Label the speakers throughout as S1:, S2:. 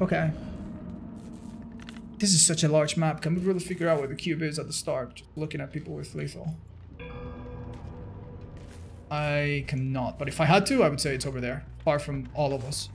S1: Okay. This is such a large map. Can we really figure out where the cube is at the start? Just looking at people with lethal. I cannot, but if I had to, I would say it's over there. Far from all of us.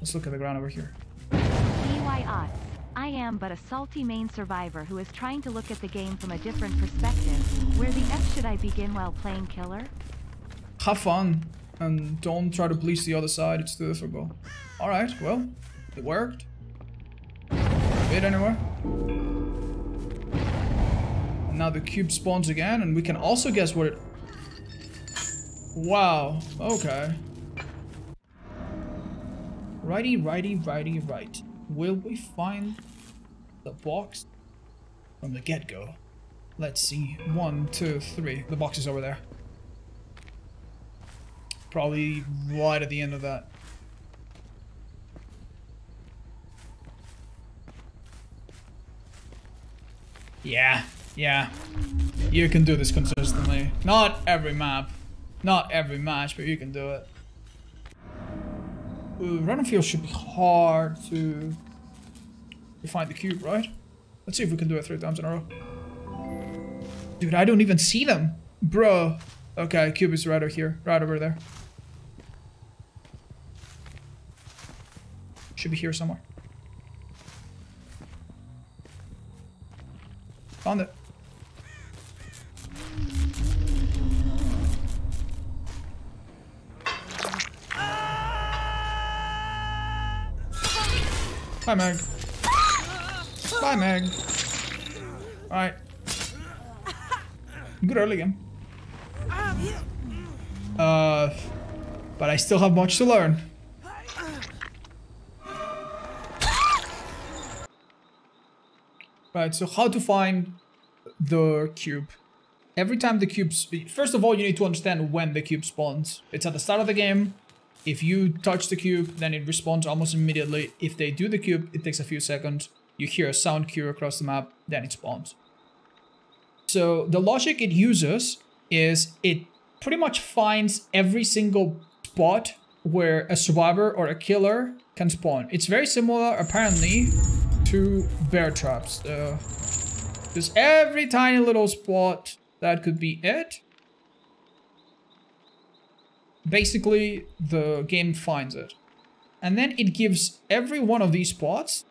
S1: Let's look at the ground over here.
S2: BYI. I am but a salty main survivor who is trying to look at the game from a different perspective. Where the F should I begin while playing killer?
S1: Have fun, and don't try to police the other side, it's difficult. Alright, well, it worked. Bit anyway. Now the cube spawns again, and we can also guess what it... Wow, okay. Righty, righty, righty, right. Will we find the box from the get-go? Let's see. One, two, three. The box is over there. Probably right at the end of that. Yeah, yeah. You can do this consistently. Not every map. Not every match, but you can do it. Ooh, and field should be hard to, to find the cube, right? Let's see if we can do it three times in a row. Dude, I don't even see them. Bro. Okay, cube is right over here. Right over there. Should be here somewhere. Found it. Bye, Meg. Bye, Meg. Alright. Good early game. Uh, but I still have much to learn. Right, so how to find the cube. Every time the cubes... First of all, you need to understand when the cube spawns. It's at the start of the game. If you touch the cube, then it responds almost immediately. If they do the cube, it takes a few seconds. You hear a sound cue across the map, then it spawns. So the logic it uses is it pretty much finds every single spot where a survivor or a killer can spawn. It's very similar, apparently, to bear traps. Uh, just every tiny little spot that could be it. Basically, the game finds it. And then it gives every one of these spots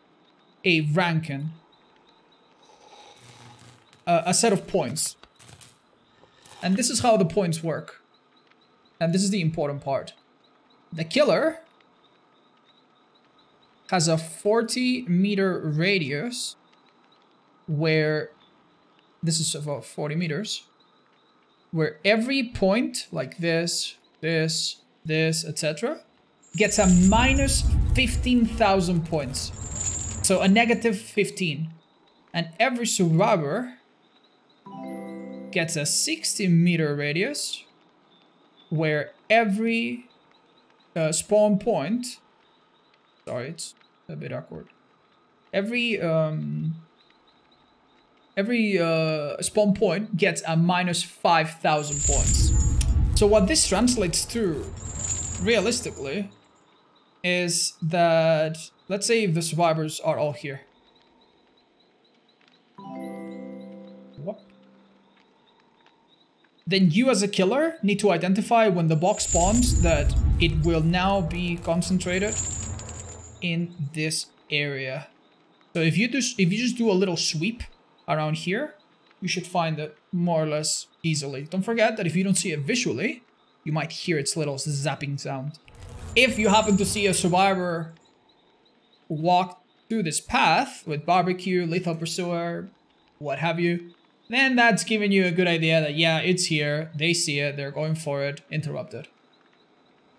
S1: a ranking. Uh, a set of points. And this is how the points work. And this is the important part. The killer has a 40 meter radius where this is about 40 meters where every point like this this this etc gets a minus 15,000 points so a negative 15 and every survivor gets a 60 meter radius where every uh, spawn point sorry it's a bit awkward. Every um every uh, spawn point gets a minus 5000 points. So what this translates to realistically is that let's say if the survivors are all here then you as a killer need to identify when the box spawns that it will now be concentrated in this area. So if you just if you just do a little sweep around here, you should find it more or less easily. Don't forget that if you don't see it visually, you might hear its little zapping sound. If you happen to see a survivor walk through this path with barbecue, lethal pursuer, what have you, then that's giving you a good idea that yeah, it's here, they see it, they're going for it, interrupted.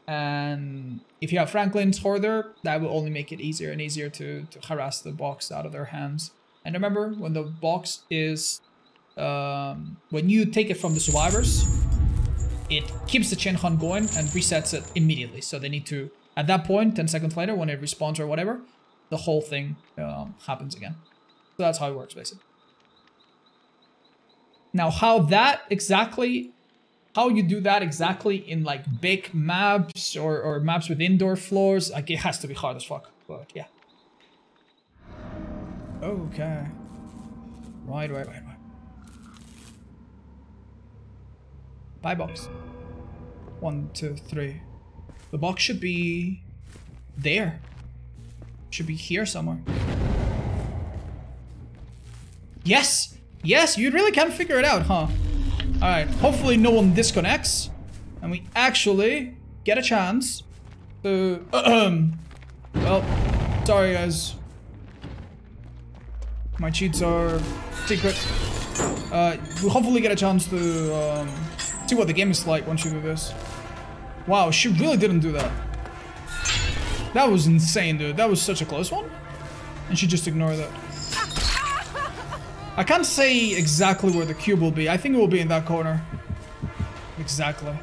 S1: And if you have Franklin's Hoarder, that will only make it easier and easier to, to harass the box out of their hands. And remember, when the box is... Um, when you take it from the survivors, it keeps the chain hunt going and resets it immediately. So they need to, at that point, 10 seconds later, when it respawns or whatever, the whole thing um, happens again. So that's how it works, basically. Now, how that exactly how you do that exactly in like big maps or, or maps with indoor floors, like it has to be hard as fuck. But yeah. Okay. Right, right, right, right. Buy box. One, two, three. The box should be there. Should be here somewhere. Yes! Yes, you really can figure it out, huh? Alright, hopefully no one disconnects. And we actually get a chance to... well, sorry guys. My cheats are secret. Uh, we'll hopefully get a chance to um, see what the game is like once you do this. Wow, she really didn't do that. That was insane, dude. That was such a close one. And she just ignored that. I can't say exactly where the cube will be. I think it will be in that corner. Exactly.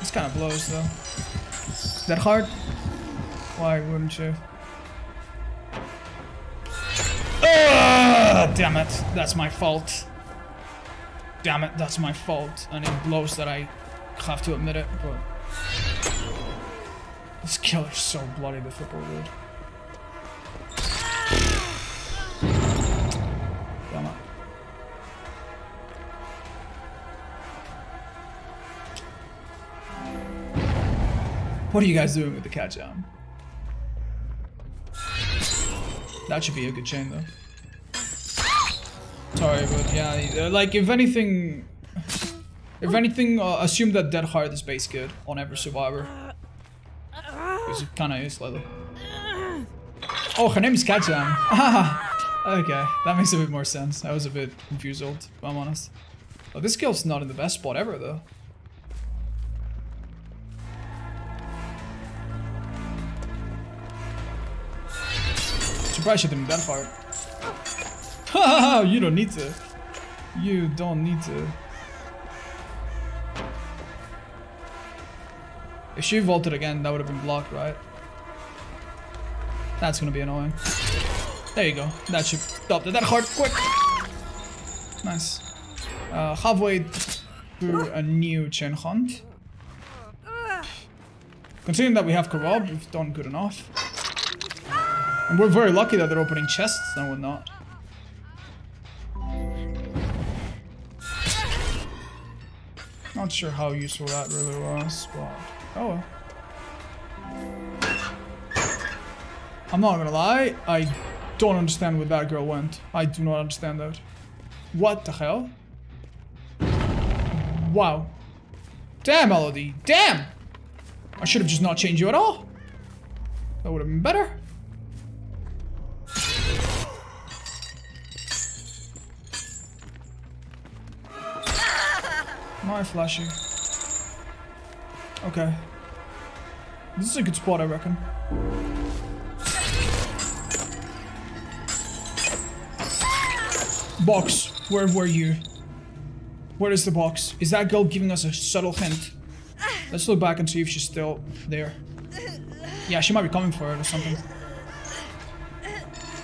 S1: This kind of blows, though. Is That hard? Why wouldn't you? Ah, damn it. That's my fault. Damn it, that's my fault. And it blows that I have to admit it, but... This killer's so bloody difficult, dude. Damn it. What are you guys doing with the cat jam? That should be a good chain, though. Sorry, but yeah, uh, like, if anything... If anything, uh, assume that Dead Hard is base good on every survivor. Because it kinda is. Oh, her name is Cat Jam. Ah, okay, that makes a bit more sense. I was a bit confused, if I'm honest. Oh, this girl's not in the best spot ever, though. Surprised she didn't that hard. You don't need to. You don't need to. If she vaulted again, that would have been blocked, right? That's gonna be annoying. There you go. That should stop that hard quick. Nice. Uh, halfway through a new chain hunt. Considering that we have Corrupt, we've done good enough. And we're very lucky that they're opening chests and whatnot. Not sure how useful that really was, but oh well. I'm not gonna lie, I don't understand where that girl went. I do not understand that. What the hell? Wow. Damn, Elodie. Damn! I should have just not changed you at all. That would have been better. My flashy. Okay. This is a good spot, I reckon. Box, where were you? Where is the box? Is that girl giving us a subtle hint? Let's look back and see if she's still there. Yeah, she might be coming for it or something.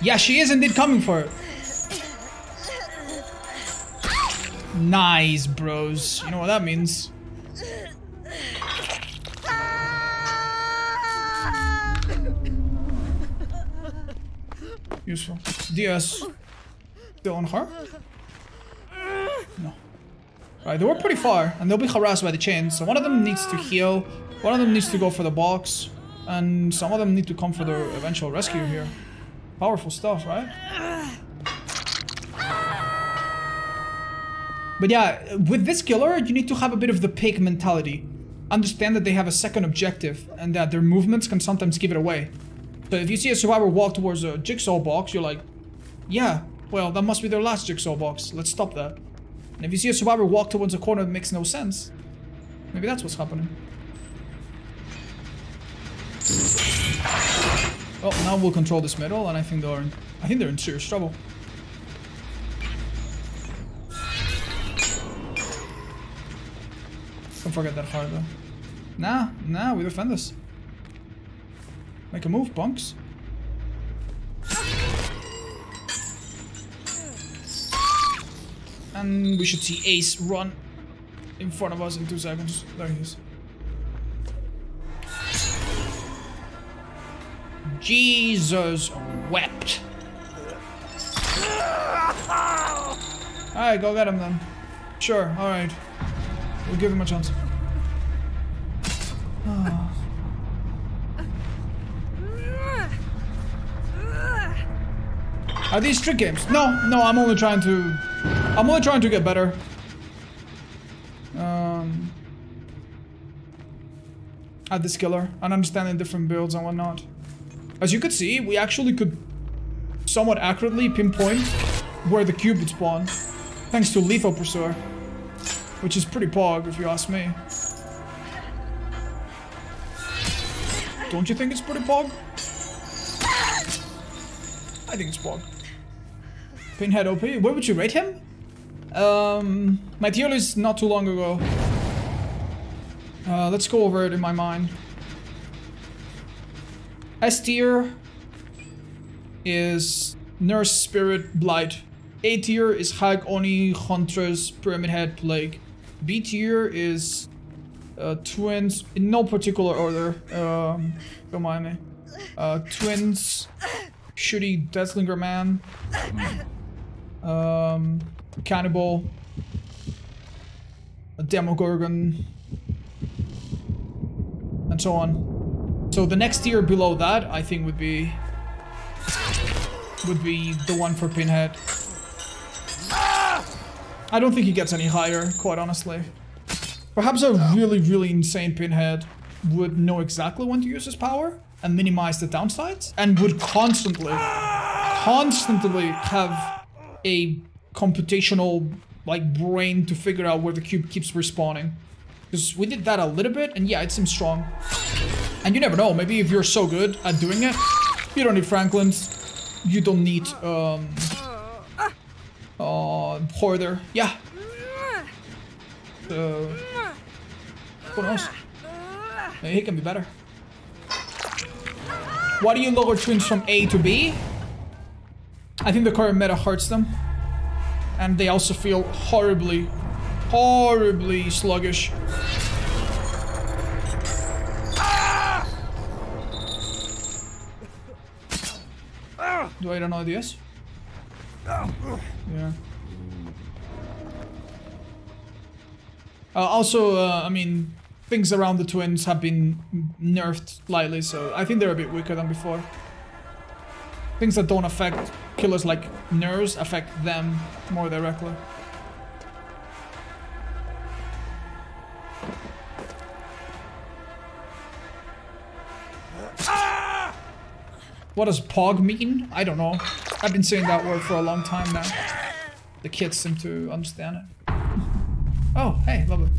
S1: Yeah, she is indeed coming for it. Nice, bros. You know what that means. Useful. DS. Still on her? No. Right, they were pretty far, and they'll be harassed by the chains. So one of them needs to heal, one of them needs to go for the box, and some of them need to come for the eventual rescue here. Powerful stuff, right? But yeah, with this killer, you need to have a bit of the pig mentality. Understand that they have a second objective, and that their movements can sometimes give it away. So if you see a survivor walk towards a jigsaw box, you're like, yeah, well, that must be their last jigsaw box. Let's stop that. And if you see a survivor walk towards a corner that makes no sense, maybe that's what's happening. Well, now we'll control this middle, and I think they're in, I think they're in serious trouble. Don't forget that hard though. Nah, nah, we defend this. Make a move, bunks. And we should see Ace run in front of us in two seconds. There he is. Jesus wept. Alright, go get him then. Sure, alright. We'll give him a chance. Oh. Are these trick games? No, no, I'm only trying to... I'm only trying to get better. Um, at this killer and understanding different builds and whatnot. As you could see, we actually could somewhat accurately pinpoint where the cube would spawn. Thanks to Lethal Pursuer. Which is pretty pog, if you ask me. Don't you think it's pretty pog? I think it's pog. Pinhead OP. Where would you rate him? Um, my tier list not too long ago. Uh, let's go over it in my mind. S tier is Nurse Spirit Blight. A tier is Hag Oni Huntress Pyramid Head Plague. B tier is uh, Twins in no particular order. Um, don't mind me. Uh, twins, Shooty Deathslinger Man, um, Cannibal, a Demogorgon, and so on. So the next tier below that, I think, would be would be the one for Pinhead. I don't think he gets any higher, quite honestly. Perhaps a really, really insane Pinhead would know exactly when to use his power and minimize the downsides and would constantly, constantly have a computational like brain to figure out where the cube keeps respawning. Because we did that a little bit and yeah, it seems strong. And you never know, maybe if you're so good at doing it, you don't need Franklin's, you don't need um, uh, Hoarder. Yeah. So, who knows? Maybe he can be better. Why do you lower twins from A to B? I think the current meta hurts them. And they also feel horribly, horribly sluggish. Do I don't know this? Yeah. Uh, also, uh, I mean, things around the twins have been nerfed slightly, so I think they're a bit weaker than before. Things that don't affect killers like nerves affect them more directly. Ah! What does POG mean? I don't know. I've been saying that word for a long time now. The kids seem to understand it. Oh, hey, lovely.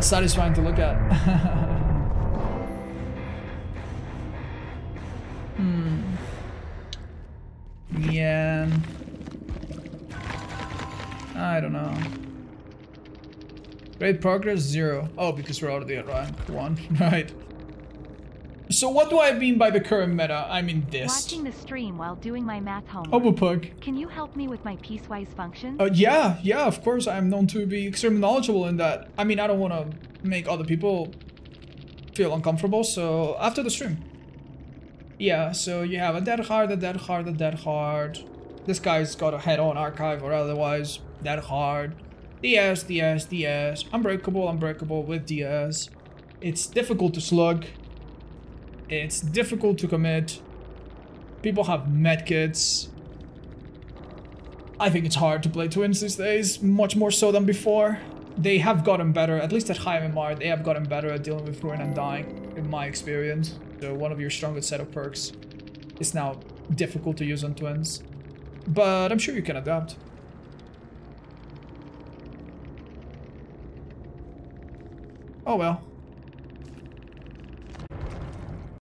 S1: That's satisfying to look at. hmm. Yeah. I don't know. Great progress, zero. Oh, because we're already at rank one, right. So what do I mean by the current meta? I mean this.
S2: Watching the stream while doing my math homework.
S1: Obupug.
S2: Can you help me with my piecewise functions?
S1: Uh, yeah, yeah, of course. I'm known to be extremely knowledgeable in that. I mean, I don't want to make other people feel uncomfortable, so after the stream. Yeah, so you have a dead hard, a dead hard, a dead hard. This guy's got a head-on archive or otherwise dead hard. DS, DS, DS. Unbreakable, unbreakable with DS. It's difficult to slug. It's difficult to commit. People have medkits. I think it's hard to play twins these days, much more so than before. They have gotten better, at least at high MMR, they have gotten better at dealing with ruin and dying, in my experience. So one of your strongest set of perks is now difficult to use on twins. But I'm sure you can adapt. Oh well.